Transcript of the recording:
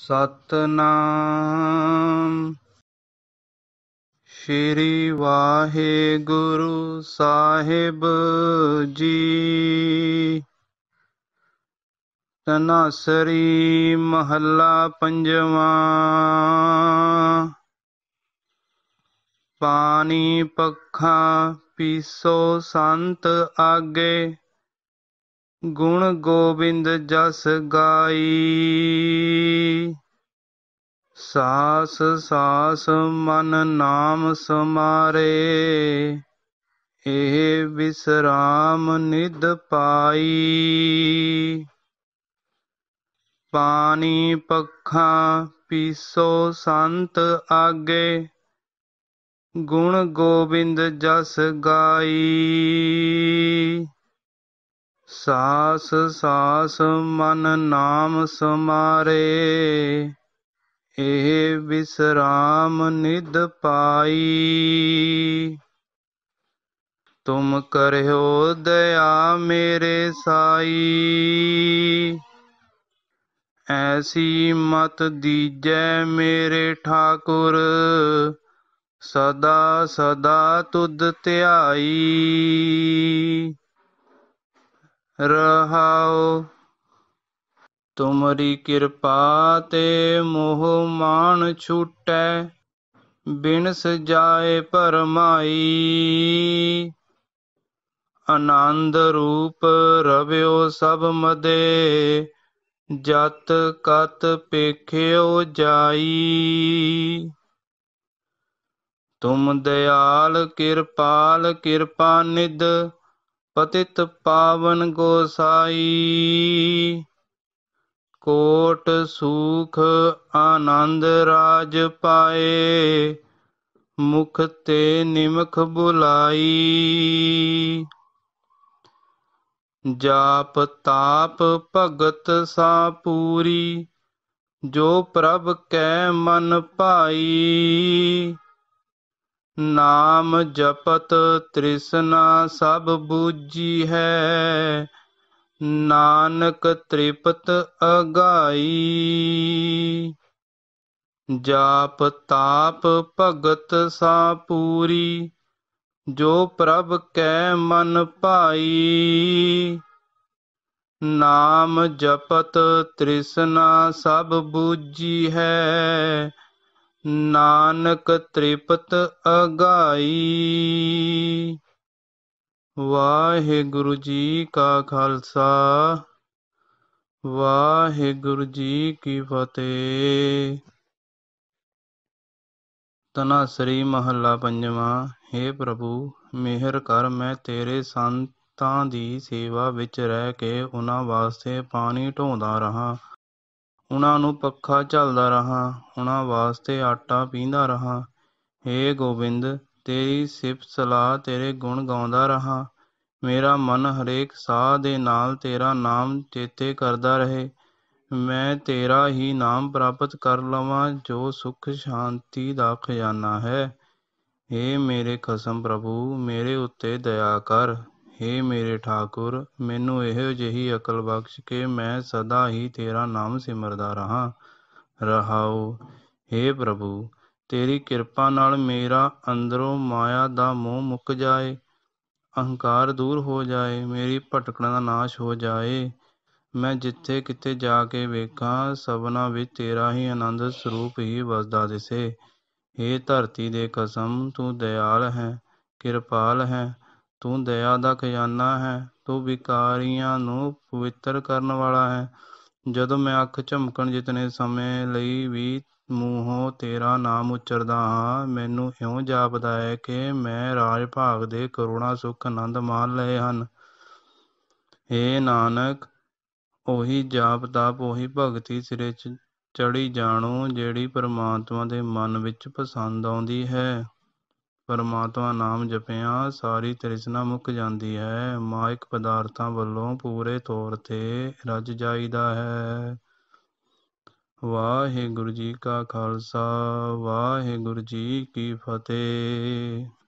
ਸਤਨਾਮ। ਸ਼੍ਰੀ ਵਾਹਿਗੁਰੂ ਸਾਹਿਬ ਜੀ। ਤਨਾਸਰੀ ਮਹੱਲਾ ਪੰਜਵਾਂ। ਪਾਣੀ ਪੱਖਾ ਪੀਸੋ ਸੰਤ ਆਗੇ। ਗੁਣ ਗੋਬਿੰਦ ਜਸ ਗਾਈ। ਸਾਸ ਸਾਸ ਮਨ ਨਾਮ ਸਮਾਰੇ, ਇਹ ਵਿਸਰਾਮ ਨਿਦ ਪਾਈ। ਪਾਣੀ ਪੱਖਾ ਪੀਸੋ ਸੰਤ ਆਗੇ, ਗੁਣ ਗੋਬਿੰਦ ਜਸ ਗਾਈ। ਸਾਸ ਸਾਸ ਮਨ ਨਾਮ ਸਮਾਰੇ, ਇਹ ਵਿਸਰਾਮ ਨਿਦ ਪਾਈ। ਤੁਮ ਕਰਿਓ ਦਇਆ ਮੇਰੇ ਸਾਈ। ਐਸੀ ਮਤ ਦੀਜੈ ਮੇਰੇ ਠਾਕੁਰ, ਸਦਾ ਸਦਾ ਤੁਧ ਧਿਆਈ। ਰਹਾਉ। ਤੁਮਰੀ ਕਿਰਪਾ ਤੇ ਮੋਹ ਮਾਨ ਛੂਟੈ, ਬਿਨਸ ਜਾਏ ਪਰਮਾਈ ਆਨੰਦ ਰੂਪ ਰਵਿਓ ਸਭ ਮਦੇ, ਜਤ ਕਤ ਪੇਖਿਓ ਜਾਈ। ਤੁਮ ਦਿਆਲ ਕਿਰਪਾਲ ਕਿਰਪਾ ਨਿਦ ਪਤਿਤ ਪਾਵਨ ਗੋਸਾਈ। ਕੋਟ ਸੂਖ ਆਨੰਦ ਰਾਜ ਪਾਏ, ਮੁਖ ਤੇ ਨਿਮਖ ਬੁਲਾਈ। ਜਾਪ ਤਾਪ ਭਗਤ ਸਾ ਪੂਰੀ, ਜੋ ਪ੍ਰਭ ਕੈ ਮਨ ਭਾਈ। ਨਾਮ ਜਪਤ ਤ੍ਰਿਸ਼ਨਾ ਸਭ ਬੂਜੀ ਹੈ। ਨਾਨਕ ਤ੍ਰਿਪਤ ਅਗਾਈ। ਜਾਪ ਤਾਪ ਭਗਤ ਸਾ ਪੂਰੀ। ਜੋ ਪ੍ਰਭ ਕੈ ਮਨ ਭਾਈ। ਨਾਮ ਜਪਤ ਤ੍ਰਿਸ਼ਨਾ ਸਭ ਬੂਜੀ ਹੈ। ਨਾਨਕ ਤ੍ਰਿਪਤ ਅਗਾਈ। ਵਾਹਿਗੁਰੂ ਜੀ ਕਾ ਖਾਲਸਾ, ਵਾਹਿਗੁਰੂ ਜੀ ਕੀ ਫਤਿਹ। ਤਨਾਸਰੀ ਮਹੱਲਾ ਪੰਜਵਾਂ हे ਪ੍ਰਭੂ, ਮਿਹਰ ਕਰ, ਮੈਂ ਤੇਰੇ ਸੰਤਾਂ ਦੀ ਸੇਵਾ ਵਿੱਚ ਰਹਿ ਕੇ ਉਹਨਾਂ ਵਾਸਤੇ ਪਾਣੀ ਢੋਂਦਾ ਰਹਾ। ਉਹਨਾਂ ਨੂੰ ਪੱਖਾ ਝੱਲਦਾ ਰਹਾਂ ਉਹਨਾਂ ਵਾਸਤੇ ਆਟਾ ਪੀਂਦਾ ਰਹਾਂ। हे ਗੋਬਿੰਦ, ਤੇਰੀ ਸਿਫਤ ਸਲਾਹ ਤੇਰੇ ਗੁਣ ਗਾਉਂਦਾ ਰਹਾਂ। ਮੇਰਾ ਮਨ ਹਰੇਕ ਸਾਹ ਦੇ ਨਾਲ ਤੇਰਾ ਨਾਮ ਚੇਤੇ ਕਰਦਾ ਰਹੇ। ਮੈਂ ਤੇਰਾ ਹੀ ਨਾਮ ਪ੍ਰਾਪਤ ਕਰ ਲਵਾਂ, ਜੋ ਸੁਖ ਸ਼ਾਂਤੀ ਦਾ ਖਜ਼ਾਨਾ ਹੈ। हे ਮੇਰੇ ਖਸਮ ਪ੍ਰਭੂ, ਮੇਰੇ ਉੱਤੇ ਦਇਆ ਕਰ। ਹੇ ਮੇਰੇ ਠਾਕੁਰ, ਮੈਨੂੰ ਇਹੋ ਜਿਹੀ ਅਕਲ ਬਖਸ਼ ਕੇ ਮੈਂ ਸਦਾ ਹੀ ਤੇਰਾ ਨਾਮ ਸਿਮਰਦਾ ਰਹਾ। ਰਹਾਉ ਹੇ ਪ੍ਰਭੂ, ਤੇਰੀ ਕਿਰਪਾ ਨਾਲ ਮੇਰਾ ਅੰਦਰੋਂ ਮਾਇਆ ਦਾ ਮੋਹ ਮੁੱਕ ਜਾਏ, ਅਹੰਕਾਰ ਦੂਰ ਹੋ ਜਾਏ, ਮੇਰੀ ਭਟਕਣਾ ਦਾ ਨਾਸ਼ ਹੋ ਜਾਏ। ਮੈਂ ਜਿੱਥੇ ਕਿਤੇ ਜਾ ਕੇ ਵੇਖਾਂ, ਸਭਨਾ ਵਿੱਚ ਤੇਰਾ ਹੀ ਆਨੰਦ ਸਰੂਪ ਹੀ ਵਸਦਾ ਦਿਸੇ। ਹੇ ਧਰਤੀ ਦੇ ਕਸਮ ਤੂੰ ਦਇਆਲ ਹੈ, ਕਿਰਪਾਲ ਹੈ ਤੂੰ ਦਇਆ ਦਾ ਖਜ਼ਾਨਾ ਹੈ, ਤੂੰ ਵਿਕਾਰੀਆਂ ਨੂੰ ਪਵਿੱਤਰ ਕਰਨ ਵਾਲਾ ਹੈ। ਜਦੋਂ ਮੈਂ ਅੱਖ ਝਮਕਣ ਜਿਤਨੇ ਸਮੇਂ ਲਈ ਵੀ ਮੂੰਹੋਂ ਤੇਰਾ ਨਾਮ ਉਚਰਦਾ ਹਾਂ, ਮੈਨੂੰ ਇਉਂ ਜਾਪਦਾ ਹੈ ਕਿ ਮੈਂ ਰਾਜ ਭਾਗ ਦੇ ਕਰੋੜਾਂ ਸੁੱਖ ਆਨੰਦ ਮਾਣ ਲਏ ਹਨ। ਏ ਨਾਨਕ, ਉਹੀ ਜਾਪ ਤਾਪ, ਉਹੀ ਭਗਤੀ ਸਿਰੇ ਚ ਚੜੀ ਜਾਣੋ, ਜਿਹੜੀ ਪਰਮਾਤਮਾ ਦੇ ਮਨ ਵਿੱਚ ਪਸੰਦ ਆਉਂਦੀ ਹੈ। ਪਰਮਾਤਮਾ ਨਾਮ ਜਪਿਆ, ਸਾਰੀ ਤ੍ਰਿਸ਼ਨਾ ਮੁੱਕ ਜਾਂਦੀ ਹੈ। ਮਾਇਕ ਪਦਾਰਥਾਂ ਵੱਲੋਂ ਪੂਰੇ ਤੌਰ ਤੇ ਰੱਜ ਜਾਈਦਾ ਹੈ। ਵਾਹਿਗੁਰੂ ਜੀ ਕਾ ਖਾਲਸਾ, ਵਾਹਿਗੁਰੂ ਜੀ ਕੀ ਫਤਿਹ।